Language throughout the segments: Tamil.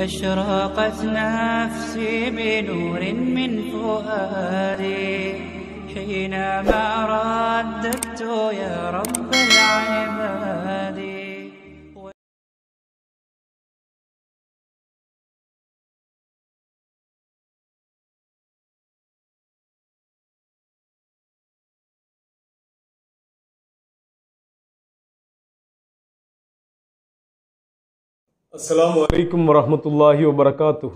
أشرقت نفسي بنور من فؤادي. حينما رددت يا رب العباد السلام عليكم ورحمة الله وبركاته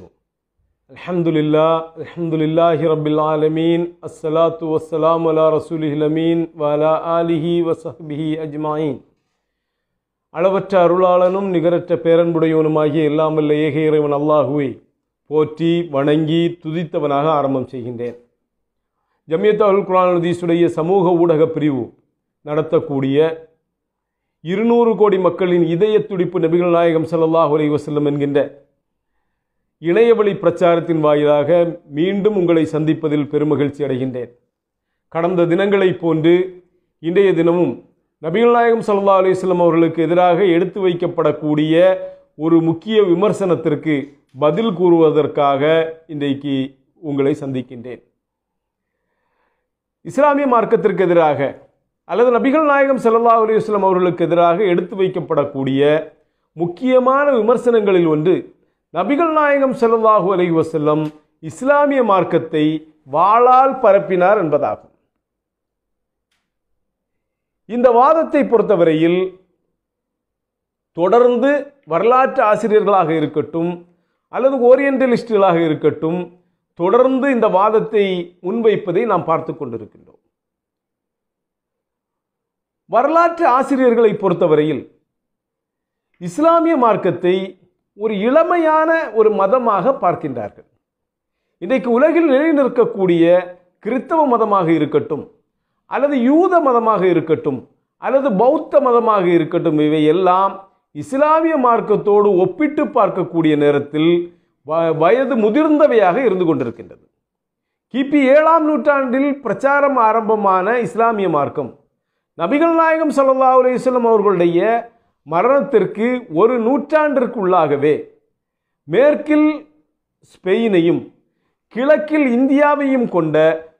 الحمد لله الحمد لله رب العالمين الصلاة والسلام على رسوله الأمين وعلى آله وصحبه أجمعين அளவற்ற அருளாளனும் நிகரற்ற பேரன்புடையவனுமாகிய எல்லாம் வல்ல ஏக இறைவன் அல்லாஹுவை போற்றி வணங்கி துதித்தவனாக ஆரம்பம் செய்கின்றேன் ஜமியத் அல் குரான் ஹதீஸுடைய சமூக ஊடக பிரிவு நடத்தக்கூடிய இருநூறு கோடி மக்களின் இதய துடிப்பு நபிகள் நாயகம் ஸல்லல்லாஹு அலைஹி வசல்லம் என்கின்ற இணையவழி பிரச்சாரத்தின் வாயிலாக மீண்டும் உங்களை சந்திப்பதில் பெருமகிழ்ச்சி அடைகின்றேன். கடந்த தினங்களைப் போன்று இன்றைய தினமும் நபிகள் நாயகம் சல்லா அலிஸ்லம் அவர்களுக்கு எதிராக எடுத்து வைக்கப்படக்கூடிய ஒரு முக்கிய விமர்சனத்திற்கு பதில் கூறுவதற்காக இன்றைக்கு உங்களை சந்திக்கின்றேன். இஸ்லாமிய மார்க்கத்திற்கு எதிராக அல்லது நபிகள் நாயகம் செல்லல்லா அலிஸ்லாம் அவர்களுக்கு எதிராக எடுத்து வைக்கப்படக்கூடிய முக்கியமான விமர்சனங்களில் ஒன்று நபிகள் நாயகம் செல்லல்லாஹு அலைஹி வசல்லம் இஸ்லாமிய மார்க்கத்தை வாளால் பரப்பினார் என்பதாகும். இந்த வாதத்தை பொறுத்தவரையில் தொடர்ந்து வரலாற்று ஆசிரியர்களாக இருக்கட்டும் அல்லது ஓரியன்டலிஸ்டுகளாக இருக்கட்டும் தொடர்ந்து இந்த வாதத்தை முன்வைப்பதை நாம் பார்த்து கொண்டிருக்கின்றோம். வரலாற்று ஆசிரியர்களை பொறுத்தவரையில் இஸ்லாமிய மார்க்கத்தை ஒரு இளமையான ஒரு மதமாக பார்க்கின்றார்கள். இன்றைக்கு உலகில் நிலைநிற்கக்கூடிய கிறித்தவ மதமாக இருக்கட்டும் அல்லது யூத மதமாக இருக்கட்டும் அல்லது பௌத்த மதமாக இருக்கட்டும் இவை எல்லாம் இஸ்லாமிய மார்க்கத்தோடு ஒப்பிட்டு பார்க்கக்கூடிய நேரத்தில் வ- வயது முதிர்ந்தவையாக இருந்து கொண்டிருக்கின்றது. கிபி ஏழாம் நூற்றாண்டில் பிரச்சாரம் ஆரம்பமான இஸ்லாமிய மார்க்கம் நபிகள் நாயகம் சல்லா அலிஸ்லம் அவர்களுடைய மரணத்திற்கு ஒரு நூற்றாண்டிற்குள்ளாகவே மேற்கில் ஸ்பெயினையும் கிழக்கில் இந்தியாவையும் கொண்ட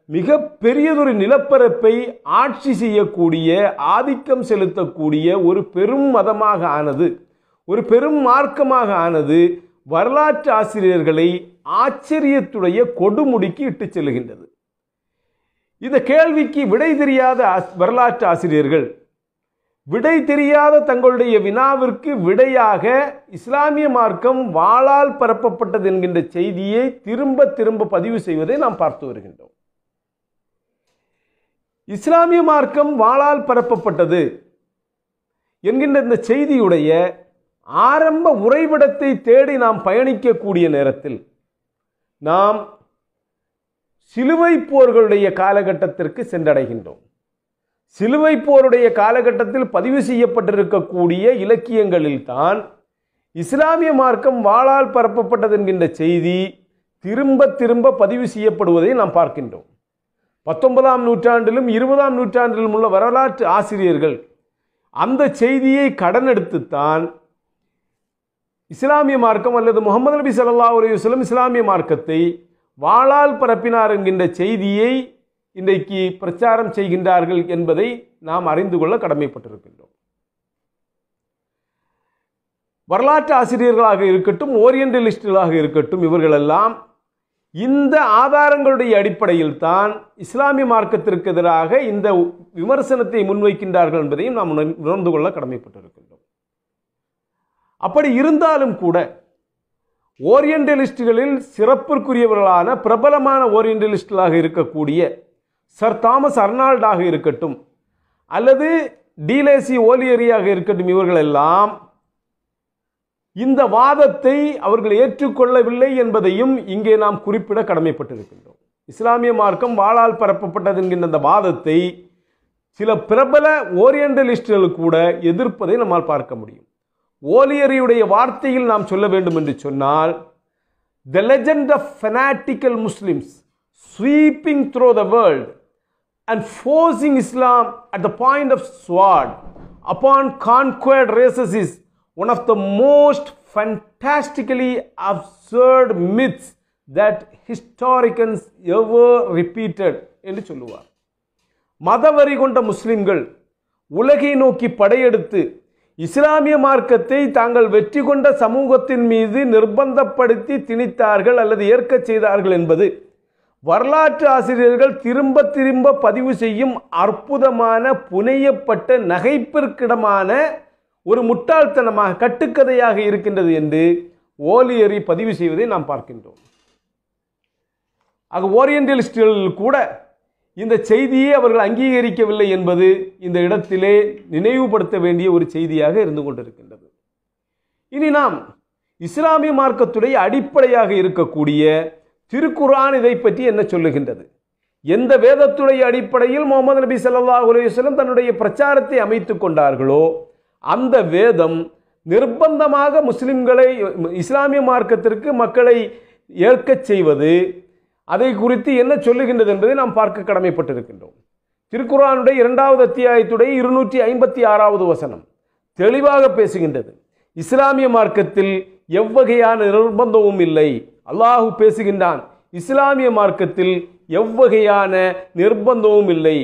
மிக பெரியதொரு நிலப்பரப்பை ஆட்சி செய்யக்கூடிய ஆதிக்கம் செலுத்தக்கூடிய ஒரு பெரும் மதமாக ஆனது ஒரு பெரும் மார்க்கமாக ஆனது வரலாற்று ஆசிரியர்களை ஆச்சரியத்துடைய கொடுமுடிக்கு இட்டு செல்கின்றது இந்த கேள்விக்கு விடை தெரியாத ஆஸ்- வரலாற்று ஆசிரியர்கள் விடை தெரியாத தங்களுடைய வினாவிற்கு விடையாக இஸ்லாமிய மார்க்கம் வாளால் பரப்பப்பட்டது என்கின்ற செய்தியை திரும்ப திரும்ப பதிவு செய்வதை நாம் பார்த்து வருகின்றோம். இஸ்லாமிய மார்க்கம் வாளால் பரப்பப்பட்டது என்கின்ற இந்த செய்தியுடைய ஆரம்ப உறைவிடத்தை தேடி நாம் பயணிக்கக்கூடிய நேரத்தில் நாம் சிலுவை போர்களுடைய காலகட்டத்திற்கு சென்றடைகின்றோம். சிலுவை போருடைய காலகட்டத்தில் பதிவு செய்யப்பட்டிருக்கக்கூடிய இலக்கியங்களில் தான் இஸ்லாமிய மார்க்கம் வாளால் பரப்பப்பட்டது என்கின்ற செய்தி திரும்ப திரும்ப பதிவு செய்யப்படுவதை நாம் பார்க்கின்றோம். பத்தொன்பதாம் நூற்றாண்டிலும் இருபதாம் நூற்றாண்டிலும் உள்ள வரலாற்று ஆசிரியர்கள் அந்த செய்தியை கடனெடுத்துத்தான் இஸ்லாமிய மார்க்கம் அல்லது முகமது நபி சல்லா அலையுஸ்லம் இஸ்லாமிய மார்க்கத்தை வாளால் பரப்பினார் என்கின்ற செய்தியை இன்றைக்கு பிரச்சாரம் செய்கின்றார்கள் என்பதை நாம் அறிந்து கொள்ள கடமைப்பட்டிருக்கின்றோம். வரலாற்று ஆசிரியர்களாக இருக்கட்டும் ஓரியண்டலிஸ்டுகளாக இருக்கட்டும் இவர்களெல்லாம் இந்த ஆதாரங்களுடைய அடிப்படையில் தான் இஸ்லாமிய மார்க்கத்திற்கு எதிராக இந்த விமர்சனத்தை முன்வைக்கின்றார்கள் என்பதையும் நாம் உணர்ந்து கொள்ள கடமைப்பட்டிருக்கின்றோம். அப்படி இருந்தாலும் கூட ஓரியண்டலிஸ்டுகளில் சிறப்பிற்குரியவர்களான பிரபலமான ஓரியண்டலிஸ்டுகளாக இருக்கக்கூடிய சர் தாமஸ் அர்னால்டாக இருக்கட்டும் அல்லது டீலேசி ஓலியரியாக இருக்கட்டும் இவர்களெல்லாம் இந்த வாதத்தை அவர்கள் ஏற்றுக்கொள்ளவில்லை என்பதையும் இங்கே நாம் குறிப்பிட கடமைப்பட்டிருக்கின்றோம். இஸ்லாமிய மார்க்கம் வாளால் பரப்பப்பட்டது என்கின்ற அந்த வாதத்தை சில பிரபல ஓரியண்டலிஸ்டுகள் கூட எதிர்ப்பதை நம்மால் பார்க்க முடியும். ஓலியரியுடைய வார்த்தையில் நாம் சொல்ல வேண்டும் என்று சொன்னால் the legend of fanatical Muslims sweeping through the world and forcing Islam at the point of sword upon conquered races is one of the most fantastically absurd myths that historians ever repeated என்று சொல்லுவார் மதவரி கொண்ட முஸ்லிம்கள் உலகை நோக்கி படையெடுத்து இஸ்லாமிய மார்க்கத்தை தாங்கள் வெற்றி கொண்ட சமூகத்தின் மீது நிர்பந்தப்படுத்தி திணித்தார்கள் அல்லது ஏற்கச் செய்தார்கள் என்பது வரலாற்று ஆசிரியர்கள் திரும்ப திரும்ப பதிவு செய்யும் அற்புதமான புனையப்பட்ட நகைப்பிற்கிடமான ஒரு முட்டாள்தனமாக கட்டுக்கதையாக இருக்கின்றது என்று ஓலியரி பதிவு செய்வதை நாம் பார்க்கின்றோம். ஆக ஓரியன்டலிஸ்டுகள் கூட இந்த செய்தியை அவர்கள் அங்கீகரிக்கவில்லை என்பது இந்த இடத்திலே நினைவுபடுத்த வேண்டிய ஒரு செய்தியாக இருந்து கொண்டிருக்கின்றது. இனி நாம் இஸ்லாமிய மார்க்கத்துடைய அடிப்படையாக இருக்கக்கூடிய திருக்குர்ஆன் இதை பற்றி என்ன சொல்லுகின்றது? எந்த வேதத்துடைய அடிப்படையில் முகமது நபி ஸல்லல்லாஹு அலைஹி தன்னுடைய பிரச்சாரத்தை அமைத்து கொண்டார்களோ அந்த வேதம் நிர்பந்தமாக முஸ்லிம்களை இஸ்லாமிய மார்க்கத்திற்கு மக்களை ஏற்கச் செய்வது அதை குறித்து என்ன சொல்லுகின்றது என்பதை நாம் பார்க்க கடமைப்பட்டிருக்கின்றோம். திருக்குறானுடைய இரண்டாவது அத்தியாயத்துடைய இருநூற்றி ஐம்பத்தி ஆறாவது வசனம் தெளிவாக பேசுகின்றது. இஸ்லாமிய மார்க்கத்தில் எவ்வகையான நிர்பந்தமும் இல்லை. அல்லாஹு பேசுகின்றான் இஸ்லாமிய மார்க்கத்தில் எவ்வகையான நிர்பந்தமும் இல்லை.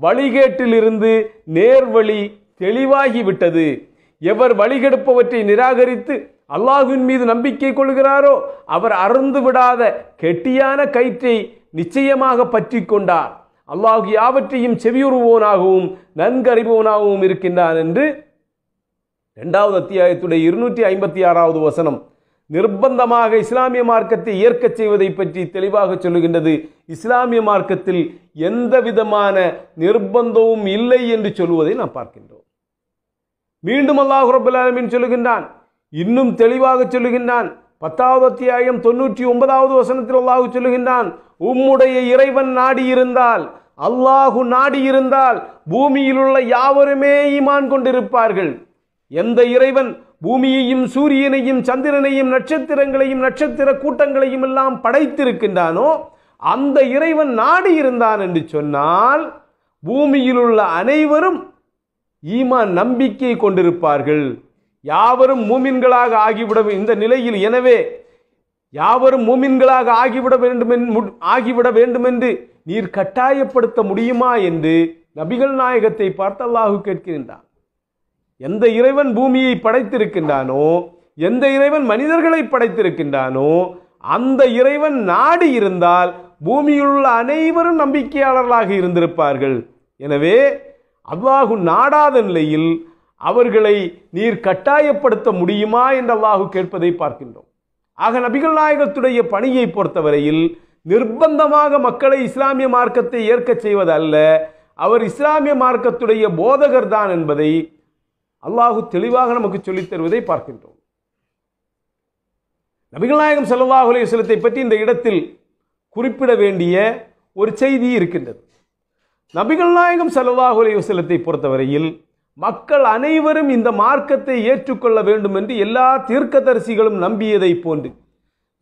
வழிகேட்டிலிருந்து நேர்வழி தெளிவாகிவிட்டது. எவர் வழிகெடுப்பவற்றை நிராகரித்து அல்லாஹுவின் மீது நம்பிக்கை கொள்கிறாரோ? அவர் அறுந்து விடாத கெட்டியான கயிற்றை நிச்சயமாக பற்றி கொண்டார். அல்லாஹ் யாவற்றையும் செவியுறுவோனாகவும் நன்கறிபவனாகவும் இருக்கின்றான் என்று இரண்டாவது அத்தியாயத்துடைய இருநூற்றி ஐம்பத்தி ஆறாவது வசனம். நிர்பந்தமாக இஸ்லாமிய மார்க்கத்தை ஏற்கச் செய்வதை பற்றி தெளிவாக சொல்லுகின்றது. இஸ்லாமிய மார்க்கத்தில் எந்த விதமான நிர்பந்தமும் இல்லை என்று சொல்லுவதை நாம் பார்க்கின்றோம். மீண்டும் அல்லாஹ் ரபுல் சொல்லுகின்றான் இன்னும் தெளிவாக சொல்லுகின்றான். பத்தாவது அத்தியாயம் தொண்ணூற்றி ஒன்பதாவது வசனத்தில் அல்லாஹு சொல்லுகின்றான் உம்முடைய இறைவன் நாடி இருந்தால் அல்லாஹு நாடி இருந்தால் பூமியில் உள்ள யாவருமே ஈமான் கொண்டிருப்பார்கள். எந்த இறைவன் பூமியையும் சூரியனையும் சந்திரனையும் நட்சத்திரங்களையும் நட்சத்திர கூட்டங்களையும் எல்லாம் படைத்திருக்கின்றானோ அந்த இறைவன் நாடி இருந்தான் என்று சொன்னால் பூமியில் உள்ள அனைவரும் ஈமான் நம்பிக்கை கொண்டிருப்பார்கள். யாவரும் மூமின்களாக ஆகிவிட இந்த நிலையில் எனவே யாவரும் மூமின்களாக ஆகிவிட வேண்டும் மு- ஆகிவிட வேண்டுமென்று நீர் கட்டாயப்படுத்த முடியுமா என்று நபிகள் நாயகத்தை பார்த்து அல்லாஹு கேட்கின்றான். எந்த இறைவன் பூமியை படைத்திருக்கின்றானோ எந்த இறைவன் மனிதர்களை படைத்திருக்கின்றானோ அந்த இறைவன் நாடி இருந்தால் பூமியிலுள்ள அனைவரும் நம்பிக்கையாளர்களாக இருந்திருப்பார்கள். எனவே அல்லாஹு நாடாத நிலையில் அவர்களை நீர் கட்டாயப்படுத்த முடியுமா என்று அல்லாஹு கேட்பதை பார்க்கின்றோம். ஆக நபிகள் நாயகத்துடைய பணியை பொறுத்தவரையில் நிர்பந்தமாக மக்களை இஸ்லாமிய மார்க்கத்தை ஏற்கச் செய்வதல்ல அவர் இஸ்லாமிய மார்க்கத்துடைய போதகர் தான் என்பதை அல்லாஹு தெளிவாக நமக்கு சொல்லித் தருவதை பார்க்கின்றோம். நபிகள் நாயகம் ஸல்லல்லாஹு அலைஹி பற்றி இந்த இடத்தில் குறிப்பிட வேண்டிய ஒரு செய்தி இருக்கின்றது. நபிகள் நாயகம் ஸல்லல்லாஹு அலைஹி பொறுத்தவரையில் மக்கள் அனைவரும் இந்த மார்க்கத்தை ஏற்றுக்கொள்ள வேண்டும் என்று எல்லா தீர்க்கதரிசிகளும் நம்பியதை போன்று.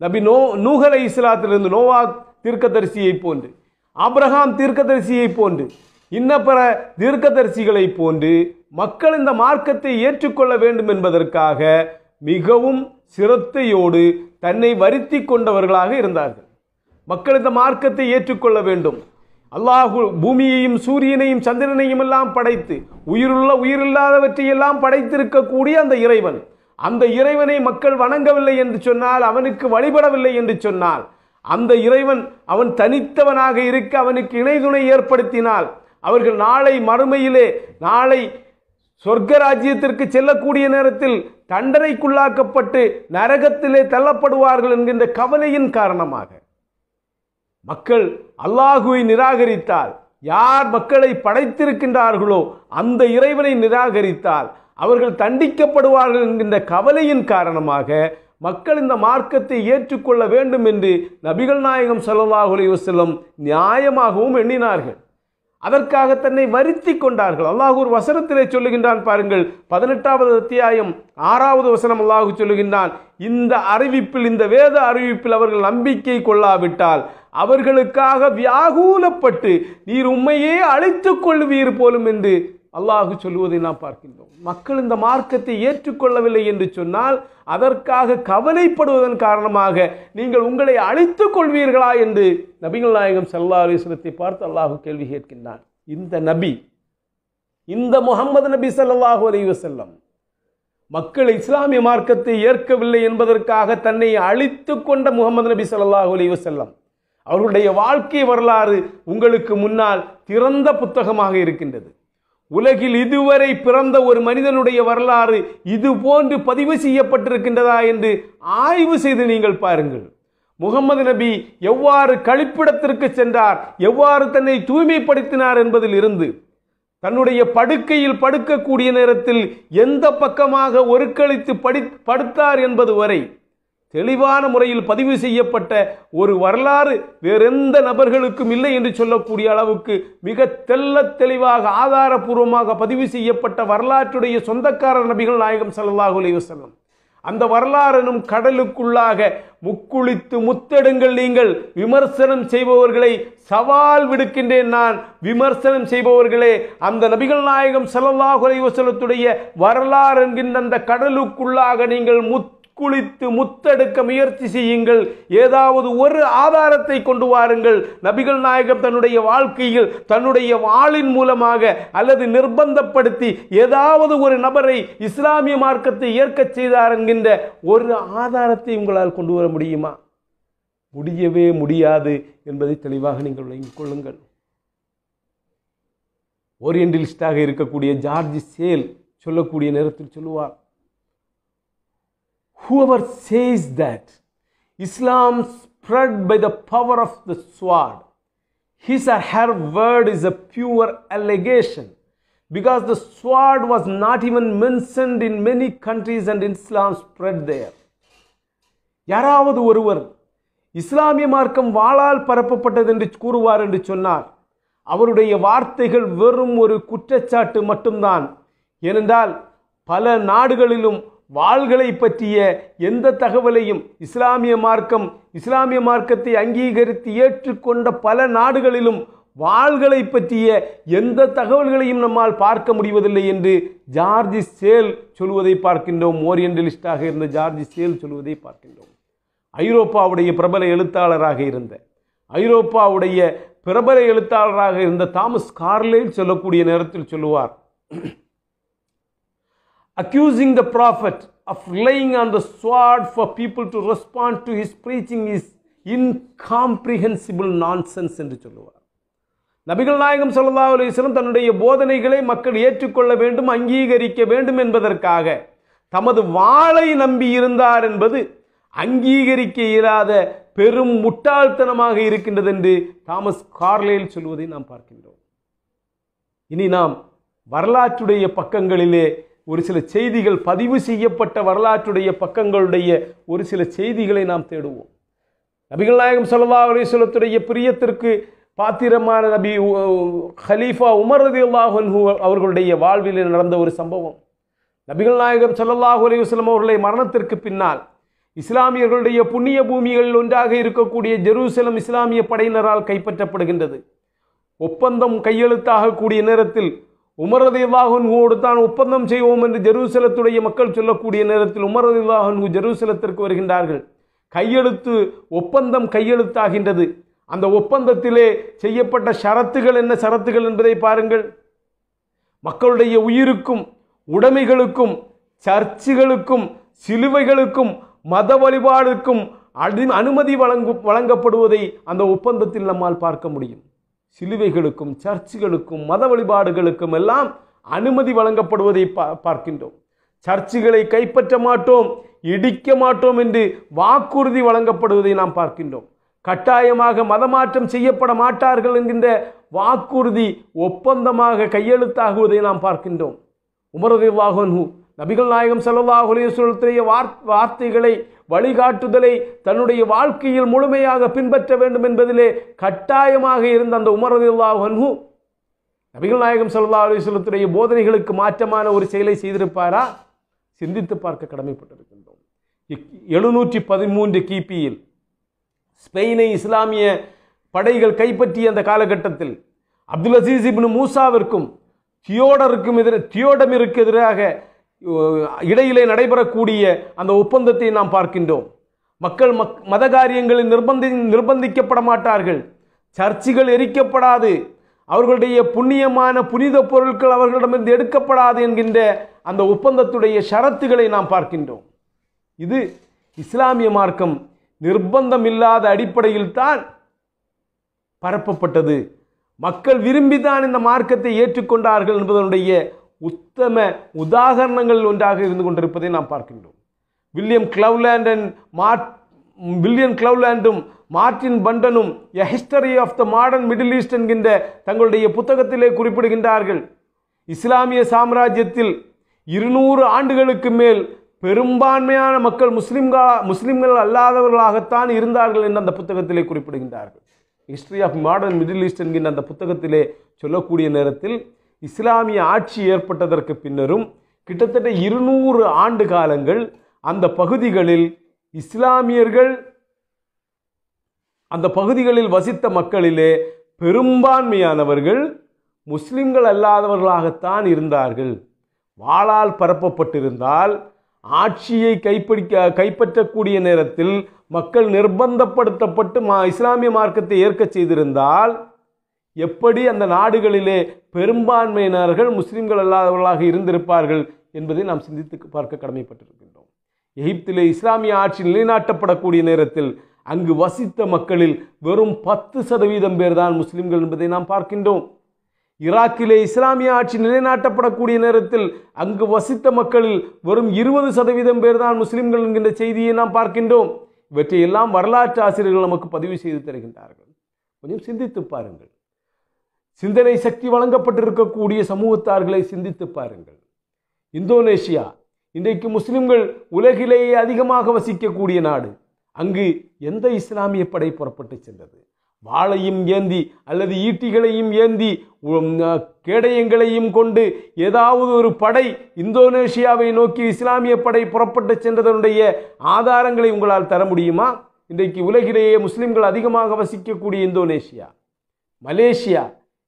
நபி நோ நூகலை இஸ்லாத்திலிருந்து நோவா தீர்க்கதரிசியை போன்று அப்ரஹாம் தீர்க்கதரிசியை போன்று இன்ன பிற தீர்க்கதரிசிகளை போன்று மக்கள் இந்த மார்க்கத்தை ஏற்றுக்கொள்ள வேண்டும் என்பதற்காக மிகவும் சிரத்தையோடு தன்னை வருத்தி கொண்டவர்களாக இருந்தார்கள். மக்கள் இந்த மார்க்கத்தை ஏற்றுக்கொள்ள வேண்டும். அல்லாஹு பூமியையும் சூரியனையும் சந்திரனையும் எல்லாம் படைத்து உயிருள்ள உயிரில்லாதவற்றையெல்லாம் படைத்திருக்கக்கூடிய அந்த இறைவன். அந்த இறைவனை மக்கள் வணங்கவில்லை என்று சொன்னால் அவனுக்கு வழிபடவில்லை என்று சொன்னால் அந்த இறைவன் அவன் தனித்தவனாக இருக்க அவனுக்கு இணைதுணை ஏற்படுத்தினால் அவர்கள் நாளை மறுமையிலே நாளை சொர்க்க ராஜ்யத்திற்கு செல்லக்கூடிய நேரத்தில் தண்டனைக்குள்ளாக்கப்பட்டு நரகத்திலே தள்ளப்படுவார்கள் என்கின்ற கவலையின் காரணமாக. மக்கள் அல்லாஹுவை நிராகரித்தால் யார் மக்களை படைத்திருக்கின்றார்களோ அந்த இறைவனை நிராகரித்தால் அவர்கள் தண்டிக்கப்படுவார்கள் என்கின்ற கவலையின் காரணமாக மக்கள் இந்த மார்க்கத்தை ஏற்றுக்கொள்ள வேண்டும் என்று நபிகள் நாயகம் ஸல்லல்லாஹு அலைஹி நியாயமாகவும் எண்ணினார்கள். அதற்காக தன்னை வருத்தி கொண்டார்கள். அல்லாஹ் ஒரு வசனத்திலே சொல்லுகின்றான் பாருங்கள். பதினெட்டாவது அத்தியாயம் ஆறாவது வசனம் அல்லாஹ் சொல்லுகின்றான். இந்த அறிவிப்பில் இந்த வேத அறிவிப்பில் அவர்கள் நம்பிக்கை கொள்ளாவிட்டால் அவர்களுக்காக வியாகூலப்பட்டு நீர் உண்மையே அழைத்துக் கொள்வீர் போலும் என்று அல்லாஹு சொல்லுவதை நாம் பார்க்கின்றோம். மக்கள் இந்த மார்க்கத்தை ஏற்றுக்கொள்ளவில்லை என்று சொன்னால் அதற்காக கவலைப்படுவதன் காரணமாக நீங்கள் உங்களை அழித்துக் கொள்வீர்களா என்று நபிகள் நாயகம் சல்லா அலைஹி பார்த்து அல்லாஹு கேள்வி கேட்கின்றான். இந்த நபி இந்த முகமது நபி சல்லாஹு அலைஹி செல்லம் மக்கள் இஸ்லாமிய மார்க்கத்தை ஏற்கவில்லை என்பதற்காக தன்னை அழித்து கொண்ட முகமது நபி ஸல்லல்லாஹு அலைஹி வஸல்லம். அவர்களுடைய வாழ்க்கை வரலாறு உங்களுக்கு முன்னால் திறந்த புத்தகமாக இருக்கின்றது. உலகில் இதுவரை பிறந்த ஒரு மனிதனுடைய வரலாறு இது போன்று பதிவு செய்யப்பட்டிருக்கின்றதா என்று ஆய்வு செய்து நீங்கள் பாருங்கள். முகமது நபி எவ்வாறு கழிப்பிடத்திற்கு சென்றார் எவ்வாறு தன்னை தூய்மைப்படுத்தினார் என்பதில் இருந்து தன்னுடைய படுக்கையில் படுக்கக்கூடிய நேரத்தில் எந்த பக்கமாக ஒருக்களித்து படி படுத்தார் என்பது வரை தெளிவான முறையில் பதிவு செய்யப்பட்ட ஒரு வரலாறு வேறெந்த நபர்களுக்கும் இல்லை என்று சொல்லக்கூடிய அளவுக்கு மிக தெல்ல தெளிவாக ஆதாரபூர்வமாக பதிவு செய்யப்பட்ட வரலாற்றுடைய சொந்தக்காரர் நபிகள் நாயகம் ஸல்லல்லாஹு அலைவசல்லம் அந்த வரலாறனும் கடலுக்குள்ளாக முக்குளித்து முத்தெடுங்கள் நீங்கள். விமர்சனம் செய்பவர்களை சவால் விடுக்கின்றேன் நான். விமர்சனம் செய்பவர்களே அந்த நபிகள் நாயகம் ஸல்லல்லாஹு அலைஹி வரலாறு என்கின்ற அந்த கடலுக்குள்ளாக நீங்கள் முத் குளித்து முத்தெடுக்க முயற்சி செய்யுங்கள். ஏதாவது ஒரு ஆதாரத்தை கொண்டு வாருங்கள். நபிகள் நாயகம் தன்னுடைய வாழ்க்கையில் தன்னுடைய வாளின் மூலமாக அல்லது நிர்பந்தப்படுத்தி ஏதாவது ஒரு நபரை இஸ்லாமிய மார்க்கத்தை ஏற்கச் செய்தார் என்கின்ற ஒரு ஆதாரத்தை உங்களால் கொண்டு வர முடியுமா? முடியவே முடியாது என்பதை தெளிவாக நீங்கள் விளங்கிக் கொள்ளுங்கள். ஓரியண்டலிஸ்டாக இருக்கக்கூடிய ஜார்ஜ் சேல் சொல்லக்கூடிய நேரத்தில் சொல்லுவார் whoever says that Islam spread by the power of the sword, his or her word is a pure allegation because the sword was not even mentioned in many countries and Islam spread there. யாராவது ஒருவர் இஸ்லாமிய மார்க்கம் வாளால் பரப்பப்பட்டது என்று கூறுவார் என்று சொன்னார் அவருடைய வார்த்தைகள் வெறும் ஒரு குற்றச்சாட்டு மட்டும்தான் ஏனென்றால் பல நாடுகளிலும் வாள்களை பற்றிய எந்த தகவலையும் இஸ்லாமிய மார்க்கம் இஸ்லாமிய மார்க்கத்தை அங்கீகரித்து ஏற்றுக்கொண்ட பல நாடுகளிலும் வாள்களை பற்றிய எந்த தகவல்களையும் நம்மால் பார்க்க முடிவதில்லை என்று ஜார்ஜி சேல் சொல்வதை பார்க்கின்றோம். ஓரியண்டலிஸ்டாக இருந்த ஜார்ஜி சேல் சொல்வதை பார்க்கின்றோம். ஐரோப்பாவுடைய பிரபல எழுத்தாளராக இருந்த ஐரோப்பாவுடைய பிரபல எழுத்தாளராக இருந்த தாமஸ் கார்லேல் சொல்லக்கூடிய நேரத்தில் சொல்லுவார் accusing the prophet of laying on the sword for people to respond to his preaching is incomprehensible nonsense என்று சொல்லுவார். நபிகள் நாயகம் ஸல்லல்லாஹு அலைஹி தன்னுடைய போதனைகளை மக்கள் ஏற்றுக்கொள்ள வேண்டும் அங்கீகரிக்க வேண்டும் என்பதற்காக தமது வாளை நம்பி இருந்தார் என்பது அங்கீகரிக்க இயலாத பெரும் முட்டாள்தனமாக இருக்கின்றது என்று தாமஸ் கார்லேல் சொல்வதை நாம் பார்க்கின்றோம். இனி நாம் வரலாற்றுடைய பக்கங்களிலே ஒரு சில செய்திகள் பதிவு செய்யப்பட்ட வரலாற்றுடைய பக்கங்களுடைய ஒரு சில செய்திகளை நாம் தேடுவோம். நபிகள் நாயகம் சொல்லா அலைஹி பிரியத்திற்கு பாத்திரமான நபி ஹலீஃபா உமர் ரலியல்லாஹு அன்ஹு அவர்களுடைய வாழ்வில் நடந்த ஒரு சம்பவம். நபிகள் நாயகம் சல்லாஹூ அலைஹி அவர்களை மரணத்திற்கு பின்னால் இஸ்லாமியர்களுடைய புண்ணிய பூமிகளில் ஒன்றாக இருக்கக்கூடிய ஜெருசலம் இஸ்லாமிய படையினரால் கைப்பற்றப்படுகின்றது. ஒப்பந்தம் கையெழுத்தாகக்கூடிய நேரத்தில் உமரதில்லாஹன்ஹுவோடு தான் ஒப்பந்தம் செய்வோம் என்று ஜெருசலத்துடைய மக்கள் சொல்லக்கூடிய நேரத்தில் உமரதில்லாஹன்ஹு ஜெருசலத்திற்கு வருகின்றார்கள். கையெழுத்து ஒப்பந்தம் கையெழுத்தாகின்றது. அந்த ஒப்பந்தத்திலே செய்யப்பட்ட ஷரத்துகள் என்ன? ஷரத்துகள் என்பதை பாருங்கள். மக்களுடைய உயிருக்கும் உடைமைகளுக்கும் சர்ச்சுகளுக்கும் சிலுவைகளுக்கும் மத வழிபாடுக்கும் அனுமதி வழங்கு வழங்கப்படுவதை அந்த ஒப்பந்தத்தில் நம்மால் பார்க்க முடியும். சிலுவைகளுக்கும் சர்ச்சுகளுக்கும் மத வழிபாடுகளுக்கும் எல்லாம் அனுமதி வழங்கப்படுவதை பா- பார்க்கின்றோம். சர்ச்சுகளை கைப்பற்ற மாட்டோம் இடிக்க மாட்டோம் என்று வாக்குறுதி வழங்கப்படுவதை நாம் பார்க்கின்றோம். கட்டாயமாக மதமாற்றம் செய்யப்பட மாட்டார்கள் என்கின்ற வாக்குறுதி ஒப்பந்தமாக கையெழுத்தாகுவதை நாம் பார்க்கின்றோம். உமரதிவாகன்ஹு நபிகள் நாயகம் ஸல்லல்லாஹு வார் வார்த்தைகளை வழிகாட்டுதலை தன்னுடைய வாழ்க்கையில் முழுமையாக பின்பற்ற வேண்டும் என்பதிலே கட்டாயமாக இருந்த அந்த உமரதில்லாஹன்ஹு நபிகள் நாயகம் சல்லா அலுவலத்துடைய போதனைகளுக்கு மாற்றமான ஒரு செயலை செய்திருப்பாரா? சிந்தித்து பார்க்க கடமைப்பட்டிருக்கின்றோம். எழுநூற்றி பதிமூன்று கிபியில் ஸ்பெயினை இஸ்லாமிய படைகள் கைப்பற்றிய அந்த காலகட்டத்தில் அப்துல் அசீஸ் இப்னு மூசாவிற்கும் தியோடருக்கும் எதிர தியோடமிற்கு எதிராக இடையிலே நடைபெறக்கூடிய அந்த ஒப்பந்தத்தை நாம் பார்க்கின்றோம். மக்கள் மக் மத காரியங்களில் நிர்பந்தி நிர்பந்திக்கப்பட மாட்டார்கள் சர்ச்சுகள் எரிக்கப்படாது. அவர்களுடைய புண்ணியமான புனித பொருட்கள் அவர்களிடமிருந்து எடுக்கப்படாது என்கின்ற அந்த ஒப்பந்தத்துடைய ஷரத்துகளை நாம் பார்க்கின்றோம். இது இஸ்லாமிய மார்க்கம் நிர்பந்தம் இல்லாத அடிப்படையில் தான் பரப்பப்பட்டது. மக்கள் விரும்பிதான் இந்த மார்க்கத்தை ஏற்றுக்கொண்டார்கள் என்பதனுடைய உத்தம உதாகரணங்கள் ஒன்றாக இருந்து கொண்டிருப்பதை நாம் பார்க்கின்றோம். William Cleveland and Mart William கிளவ்லேண்டும் Martin பண்டனும் a history of the modern Middle East என்கின்ற தங்களுடைய புத்தகத்திலே குறிப்பிடுகின்றார்கள். இஸ்லாமிய சாம்ராஜ்யத்தில் இருநூறு ஆண்டுகளுக்கு மேல் பெரும்பான்மையான மக்கள் முஸ்லிம்களா முஸ்லிம்கள் அல்லாதவர்களாகத்தான் இருந்தார்கள் என்று அந்த புத்தகத்திலே குறிப்பிடுகின்றார்கள். History of modern Middle East என்கின்ற அந்த புத்தகத்திலே சொல்லக்கூடிய நேரத்தில் இஸ்லாமிய ஆட்சி ஏற்பட்டதற்கு பின்னரும் கிட்டத்தட்ட இருநூறு ஆண்டு காலங்கள் அந்த பகுதிகளில் இஸ்லாமியர்கள் அந்த பகுதிகளில் வசித்த மக்களிலே பெரும்பான்மையானவர்கள் முஸ்லிம்கள் அல்லாதவர்களாகத்தான் இருந்தார்கள். வாளால் பரப்பப்பட்டிருந்தால் ஆட்சியை கைப்பிடிக்க கைப்பற்றக்கூடிய நேரத்தில் மக்கள் நிர்பந்தப்படுத்தப்பட்டு மா இஸ்லாமிய மார்க்கத்தை ஏற்கச் செய்திருந்தால் எப்படி அந்த நாடுகளிலே பெரும்பான்மையினர்கள் முஸ்லிம்கள் அல்லாதவர்களாக இருந்திருப்பார்கள் என்பதை நாம் சிந்தித்து பார்க்க கடமைப்பட்டிருக்கின்றோம். எகிப்திலே இஸ்லாமிய ஆட்சி நிலைநாட்டப்படக்கூடிய நேரத்தில் அங்கு வசித்த மக்களில் வெறும் பத்து சதவீதம் பேர் தான் முஸ்லிம்கள் என்பதை நாம் பார்க்கின்றோம். ஈராக்கிலே இஸ்லாமிய ஆட்சி நிலைநாட்டப்படக்கூடிய நேரத்தில் அங்கு வசித்த மக்களில் வெறும் இருபது சதவீதம் பேர் தான் முஸ்லிம்கள் என்கின்ற செய்தியை நாம் பார்க்கின்றோம். இவற்றையெல்லாம் வரலாற்று ஆசிரியர்கள் நமக்கு பதிவு செய்து தருகின்றார்கள். கொஞ்சம் சிந்தித்து பாருங்கள். சிந்தனை சக்தி வழங்கப்பட்டிருக்கக்கூடிய சமூகத்தார்களை சிந்தித்து பாருங்கள். இந்தோனேஷியா இன்றைக்கு முஸ்லிம்கள் உலகிலேயே அதிகமாக வசிக்கக்கூடிய நாடு. அங்கு எந்த இஸ்லாமிய படை புறப்பட்டு சென்றது? வாளையும் ஏந்தி அல்லது ஈட்டிகளையும் ஏந்தி கேடயங்களையும் கொண்டு ஏதாவது ஒரு படை இந்தோனேஷியாவை நோக்கி இஸ்லாமிய படை புறப்பட்டு சென்றதனுடைய ஆதாரங்களை உங்களால் தர முடியுமா? இன்றைக்கு உலகிலேயே முஸ்லிம்கள் அதிகமாக வசிக்கக்கூடிய இந்தோனேஷியா மலேசியா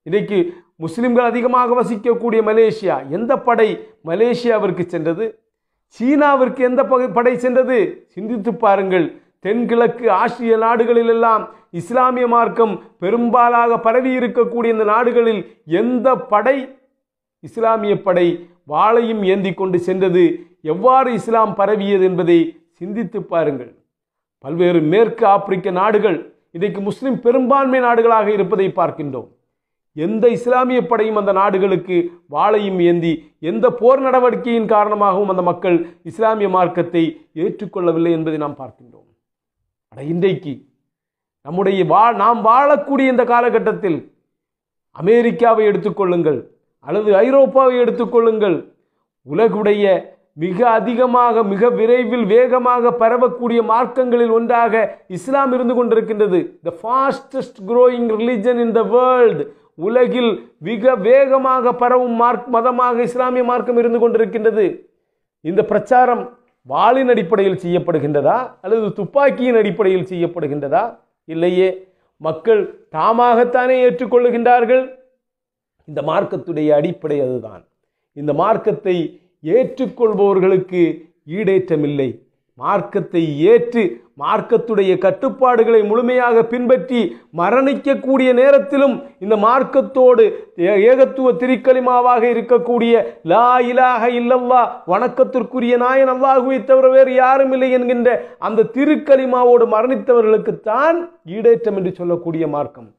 இன்றைக்கு முஸ்லிம்கள் அதிகமாக வசிக்கக்கூடிய மலேசியா எந்த படை மலேசியாவிற்கு சென்றது? சீனாவிற்கு எந்த படை சென்றது? சிந்தித்து பாருங்கள். தென்கிழக்கு ஆசிய நாடுகளிலெல்லாம் இஸ்லாமிய மார்க்கம் பெரும்பாலாக பரவி இருக்கக்கூடிய இந்த நாடுகளில் எந்த படை? இஸ்லாமிய படை வாளையும் ஏந்தி கொண்டு சென்றது. எவ்வாறு இஸ்லாம் பரவியது என்பதை சிந்தித்து பாருங்கள். பல்வேறு மேற்கு ஆப்பிரிக்க நாடுகள் இன்றைக்கு முஸ்லிம் பெரும்பான்மை நாடுகளாக இருப்பதை பார்க்கின்றோம். எந்த இஸ்லாமிய படையும் அந்த நாடுகளுக்கு வாளையும் ஏந்தி எந்த போர் நடவடிக்கையின் காரணமாகவும் அந்த மக்கள் இஸ்லாமிய மார்க்கத்தை ஏற்றுக்கொள்ளவில்லை என்பதை நாம் பார்க்கின்றோம். அட இன்றைக்கு நம்முடைய வா நாம் வாழக்கூடிய இந்த காலகட்டத்தில் அமெரிக்காவை எடுத்துக்கொள்ளுங்கள் அல்லது ஐரோப்பாவை எடுத்துக்கொள்ளுங்கள் உலகுடைய மிக அதிகமாக மிக விரைவில் வேகமாக பரவக்கூடிய மார்க்கங்களில் ஒன்றாக இஸ்லாம் இருந்து கொண்டிருக்கின்றது. The fastest growing religion in the world உலகில் மிக வேகமாக பரவும் மார்க் மதமாக இஸ்லாமிய மார்க்கம் இருந்து கொண்டிருக்கின்றது. இந்த பிரச்சாரம் வாளின் அடிப்படையில் செய்யப்படுகின்றதா? அல்லது துப்பாக்கியின் அடிப்படையில் செய்யப்படுகின்றதா? இல்லையே. மக்கள் தாமாகத்தானே ஏற்றுக்கொள்ளுகின்றார்கள். இந்த மார்க்கத்துடைய அடிப்படை அதுதான். இந்த மார்க்கத்தை ஏற்றுக்கொள்பவர்களுக்கு ஈடேற்றமில்லை. மார்க்கத்தை ஏற்று மார்க்கத்துடைய கட்டுப்பாடுகளை முழுமையாக பின்பற்றி மரணிக்கக்கூடிய நேரத்திலும் இந்த மார்க்கத்தோடு ஏகத்துவ திரிக்கலிமாவாக இருக்கக்கூடிய லா இலாக இல்லல்லா வணக்கத்திற்குரிய நாயன் அல்லாஹுவை தவிர வேறு யாரும் இல்லை என்கின்ற அந்த திருக்கலிமாவோடு மரணித்தவர்களுக்குத்தான் ஈடேற்றம் என்று சொல்லக்கூடிய மார்க்கம்.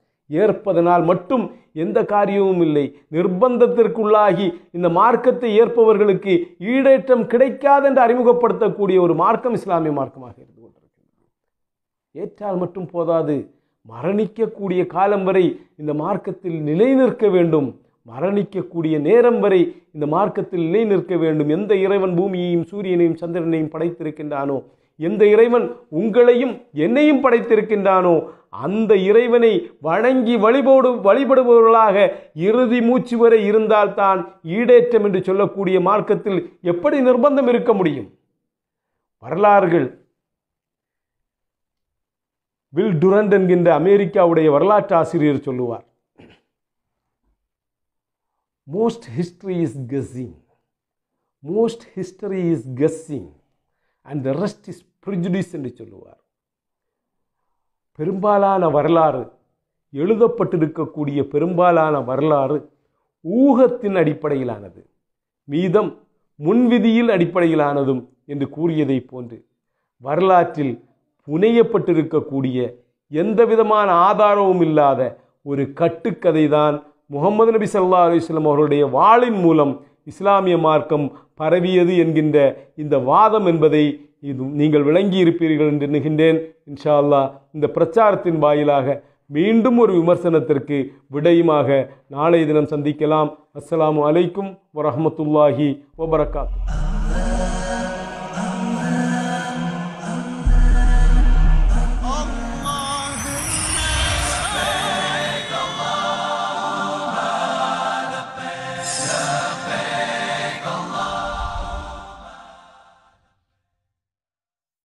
ஏற்பதனால் மட்டும் எந்த காரியமும் இல்லை. நிர்பந்தத்திற்குள்ளாகி இந்த மார்க்கத்தை ஏற்பவர்களுக்கு ஈடேற்றம் கிடைக்காது என்று அறிமுகப்படுத்தக்கூடிய ஒரு மார்க்கம் இஸ்லாமிய மார்க்கமாக இருந்து கொண்டிருக்கிறது ஏற்றால் மட்டும் போதாது. மரணிக்கக்கூடிய காலம் வரை இந்த மார்க்கத்தில் நிலை நிற்க வேண்டும். மரணிக்கக்கூடிய நேரம் வரை இந்த மார்க்கத்தில் நிலை நிற்க வேண்டும். எந்த இறைவன் பூமியையும் சூரியனையும் சந்திரனையும் படைத்திருக்கின்றானோ எந்த இறைவன் உங்களையும் என்னையும் படைத்திருக்கின்றானோ அந்த இறைவனை வணங்கி வழிபோடு வழிபடுபவர்களாக இறுதி மூச்சு வரை இருந்தால்தான் ஈடேற்றம் என்று சொல்லக்கூடிய மார்க்கத்தில் எப்படி நிர்பந்தம் இருக்க முடியும்? வரலாறுகள். வில் டுரண்ட் என்கின்ற அமெரிக்காவுடைய வரலாற்று ஆசிரியர் சொல்லுவார் most history is guessing most history is guessing and the rest is prejudice என்று சொல்லுவார். பெரும்பாலான வரலாறு எழுதப்பட்டிருக்கக்கூடிய பெரும்பாலான வரலாறு ஊகத்தின் அடிப்படையிலானது. மீதம் முன்விதியில் அடிப்படையிலானதும் என்று கூறியதை போன்று வரலாற்றில் புனையப்பட்டிருக்கக்கூடிய எந்த விதமான ஆதாரமும் இல்லாத ஒரு கட்டுக்கதை தான் முகமது நபி சல்லா அலுவலம் அவர்களுடைய வாளின் மூலம் இஸ்லாமிய மார்க்கம் பரவியது என்கின்ற இந்த வாதம் என்பதை இது நீங்கள் விளங்கி இருப்பீர்கள் என்று எண்ணுகின்றேன். இன்ஷா அல்லாஹ் இந்த பிரச்சாரத்தின் வாயிலாக மீண்டும் ஒரு விமர்சனத்திற்கு விடையுமாக நாளைய தினம் சந்திக்கலாம். அஸ்லாம் அலைக்கும் வரமத்துல்லாஹி வபரகாத்.